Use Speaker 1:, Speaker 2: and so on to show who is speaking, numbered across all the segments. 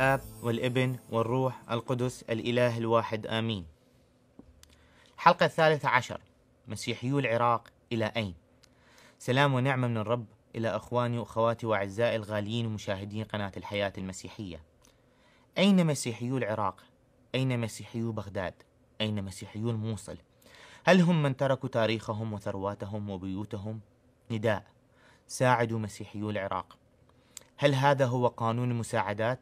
Speaker 1: الآب والابن والروح القدس الإله الواحد آمين الحلقة الثالثة عشر مسيحيو العراق إلى أين؟ سلام ونعمة من الرب إلى أخواني وأخواتي وأعزائي الغاليين ومشاهدين قناة الحياة المسيحية أين مسيحيو العراق؟ أين مسيحيو بغداد؟ أين مسيحيو الموصل؟ هل هم من تركوا تاريخهم وثرواتهم وبيوتهم؟ نداء ساعدوا مسيحيو العراق هل هذا هو قانون المساعدات؟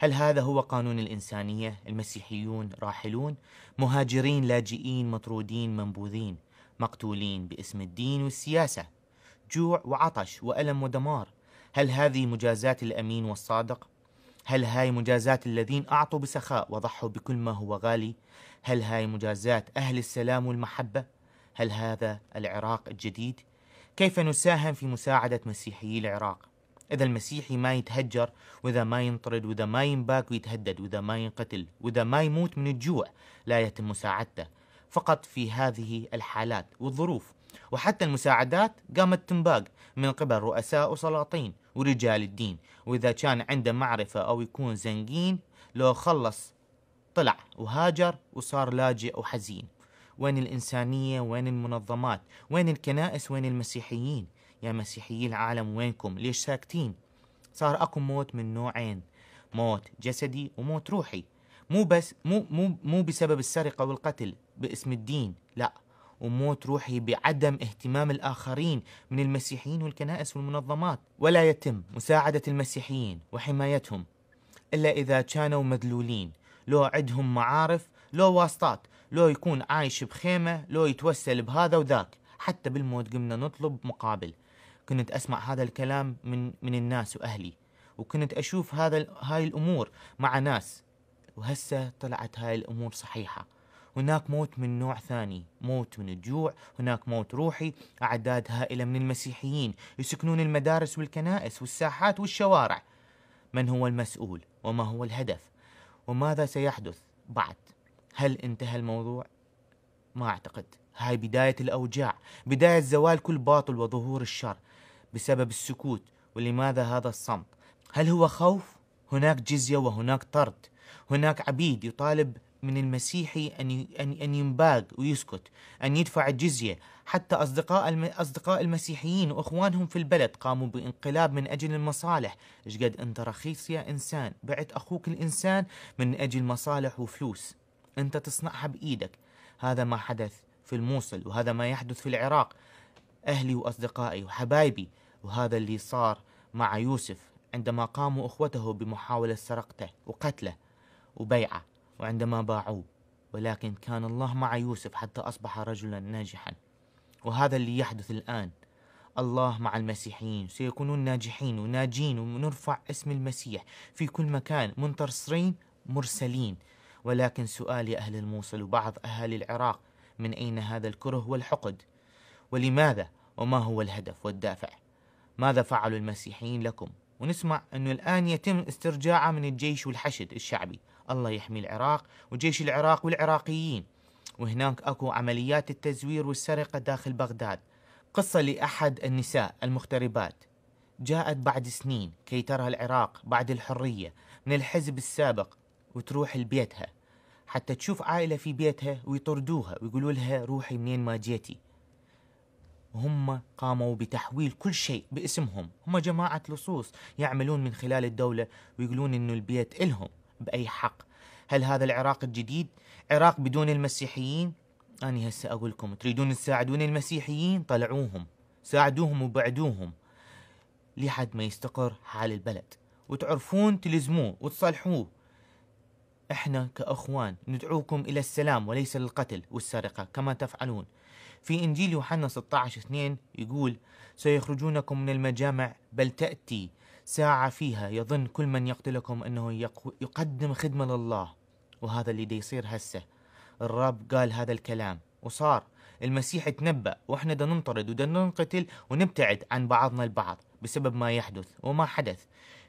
Speaker 1: هل هذا هو قانون الإنسانية؟ المسيحيون راحلون مهاجرين لاجئين مطرودين منبوذين مقتولين باسم الدين والسياسة جوع وعطش وألم ودمار هل هذه مجازات الأمين والصادق؟ هل هاي مجازات الذين أعطوا بسخاء وضحوا بكل ما هو غالي؟ هل هاي مجازات أهل السلام والمحبة؟ هل هذا العراق الجديد؟ كيف نساهم في مساعدة مسيحيي العراق؟ إذا المسيحي ما يتهجر وإذا ما ينطرد وإذا ما ينباك ويتهدد وإذا ما ينقتل وإذا ما يموت من الجوع لا يتم مساعدته. فقط في هذه الحالات والظروف. وحتى المساعدات قامت تنباق من قبل رؤساء وسلاطين ورجال الدين. وإذا كان عنده معرفة أو يكون زنقين لو خلص طلع وهاجر وصار لاجئ وحزين. وين الإنسانية؟ وين المنظمات؟ وين الكنائس؟ وين المسيحيين؟ يا مسيحيي العالم وينكم؟ ليش ساكتين؟ صار أكو موت من نوعين موت جسدي وموت روحي. مو بس مو مو مو بسبب السرقة والقتل باسم الدين لا. وموت روحي بعدم اهتمام الآخرين من المسيحيين والكنائس والمنظمات. ولا يتم مساعدة المسيحيين وحمايتهم إلا إذا كانوا مذلولين لو عندهم معارف لو واسطات لو يكون عايش بخيمة لو يتوسل بهذا وذاك. حتى بالموت قمنا نطلب مقابل. كنت أسمع هذا الكلام من من الناس وأهلي وكنت أشوف هذا هاي الأمور مع ناس وهسه طلعت هاي الأمور صحيحة. هناك موت من نوع ثاني موت من الجوع هناك موت روحي أعداد هائلة من المسيحيين يسكنون المدارس والكنائس والساحات والشوارع. من هو المسؤول؟ وما هو الهدف؟ وماذا سيحدث بعد؟ هل انتهى الموضوع؟ ما أعتقد. هاي بداية الأوجاع بداية زوال كل باطل وظهور الشر. بسبب السكوت ولماذا هذا الصمت؟ هل هو خوف؟ هناك جزية وهناك طرد. هناك عبيد يطالب من المسيحي أن أن ينباق ويسكت أن يدفع الجزية. حتى أصدقاء أصدقاء المسيحيين وإخوانهم في البلد قاموا بانقلاب من أجل المصالح. إيش قد أنت رخيص يا إنسان؟ بعت أخوك الإنسان من أجل مصالح وفلوس. أنت تصنعها بإيدك. هذا ما حدث في الموصل وهذا ما يحدث في العراق. أهلي وأصدقائي وحبايبي. وهذا اللي صار مع يوسف عندما قاموا أخوته بمحاولة سرقته وقتله وبيعه وعندما باعوه. ولكن كان الله مع يوسف حتى أصبح رجلا ناجحا. وهذا اللي يحدث الآن. الله مع المسيحيين. سيكونون ناجحين وناجين ونرفع اسم المسيح في كل مكان. منتصرين مرسلين. ولكن سؤال يا أهل الموصل وبعض أهالي العراق من أين هذا الكره والحقد؟ ولماذا وما هو الهدف والدافع؟ ماذا فعلوا المسيحيين لكم؟ ونسمع أنه الآن يتم استرجاعه من الجيش والحشد الشعبي. الله يحمي العراق وجيش العراق والعراقيين. وهناك أكو عمليات التزوير والسرقة داخل بغداد. قصة لأحد النساء المغتربات. جاءت بعد سنين كي ترى العراق بعد الحرية من الحزب السابق وتروح لبيتها. حتى تشوف عائلة في بيتها ويطردوها ويقولوا لها روحي منين ما جيتي. وهم قاموا بتحويل كل شيء باسمهم. هم جماعة لصوص يعملون من خلال الدولة ويقولون إنه البيت إلهم بأي حق. هل هذا العراق الجديد؟ عراق بدون المسيحيين؟ أنا هسه أقول لكم تريدون تساعدون المسيحيين؟ طلعوهم ساعدوهم وبعدوهم لحد ما يستقر حال البلد. وتعرفون تلزموه وتصلحوه إحنا كأخوان ندعوكم إلى السلام وليس للقتل والسرقة كما تفعلون. في إنجيل يوحنا 16 2 يقول سيخرجونكم من المجامع بل تأتي ساعة فيها يظن كل من يقتلكم أنه يقدم خدمة لله. وهذا اللي دي يصير هسه. الرب قال هذا الكلام وصار. المسيح تنبأ وإحنا دا ننطرد ودا ننقتل ونبتعد عن بعضنا البعض بسبب ما يحدث وما حدث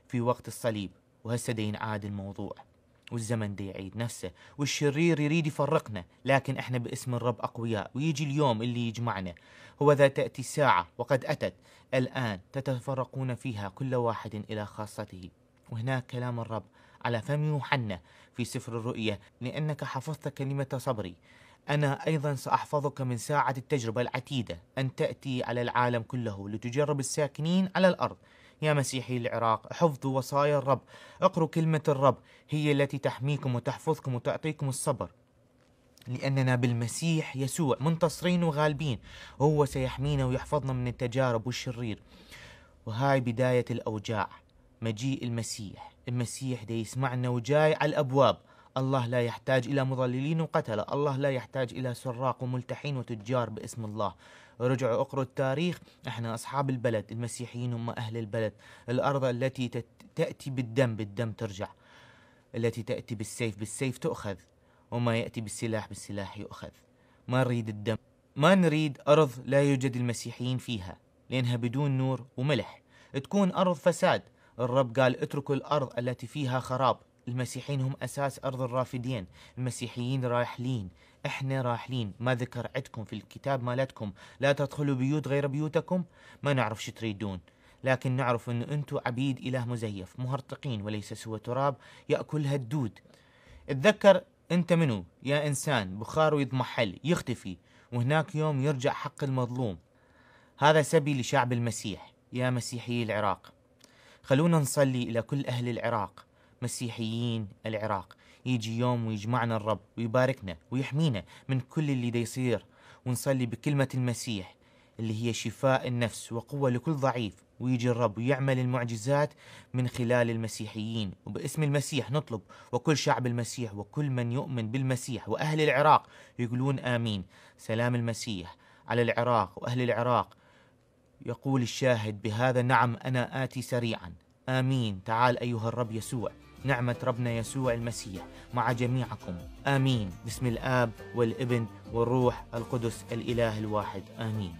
Speaker 1: في وقت الصليب. وهسه دا ينعاد الموضوع. والزمن دي يعيد نفسه والشرير يريد يفرقنا لكن إحنا باسم الرب أقوياء. ويجي اليوم اللي يجمعنا. هو ذا تأتي الساعة وقد أتت. الآن تتفرقون فيها كل واحد إلى خاصته. وهناك كلام الرب على فم يوحنا في سفر الرؤيا لأنك حفظت كلمة صبري. أنا أيضا سأحفظك من ساعة التجربة العتيدة. أن تأتي على العالم كله لتجرب الساكنين على الأرض. يا مسيحي العراق حفظوا وصايا الرب اقروا كلمة الرب هي التي تحميكم وتحفظكم وتعطيكم الصبر. لأننا بالمسيح يسوع منتصرين وغالبين وهو سيحمينا ويحفظنا من التجارب والشرير. وهاي بداية الأوجاع مجيء المسيح المسيح ده يسمعنا وجاي على الأبواب. الله لا يحتاج إلى مضللين وقتلة الله لا يحتاج إلى سراق وملتحين وتجار باسم الله. رجعوا اقروا التاريخ إحنا أصحاب البلد المسيحيين هم أهل البلد. الأرض التي تأتي بالدم بالدم ترجع. التي تأتي بالسيف بالسيف تؤخذ. وما يأتي بالسلاح بالسلاح يؤخذ. ما نريد الدم ما نريد أرض لا يوجد المسيحيين فيها لأنها بدون نور وملح. تكون أرض فساد. الرب قال اتركوا الأرض التي فيها خراب. المسيحيين هم أساس أرض الرافدين المسيحيين راحلين إحنا راحلين ما ذكر عندكم في الكتاب مالتكم لا تدخلوا بيوت غير بيوتكم؟ ما نعرف شو تريدون. لكن نعرف أن أنتم عبيد إله مزيف مهرطقين وليس سوى تراب يأكلها الدود اتذكر أنت منو؟ يا إنسان بخاره يضمحل يختفي. وهناك يوم يرجع حق المظلوم. هذا سبي لشعب المسيح يا مسيحي العراق. خلونا نصلي إلى كل أهل العراق. مسيحيين العراق. يجي يوم ويجمعنا الرب ويباركنا ويحمينا من كل اللي دا يصير ونصلي بكلمة المسيح اللي هي شفاء النفس وقوة لكل ضعيف. ويجي الرب ويعمل المعجزات من خلال المسيحيين. وباسم المسيح نطلب وكل شعب المسيح وكل من يؤمن بالمسيح وأهل العراق يقولون آمين. سلام المسيح على العراق وأهل العراق. يقول الشاهد بهذا نعم أنا آتي سريعا. آمين. تعال أيها الرب يسوع. نعمة ربنا يسوع المسيح مع جميعكم. آمين. بسم الآب والابن والروح القدس الإله الواحد. آمين.